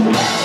Bye.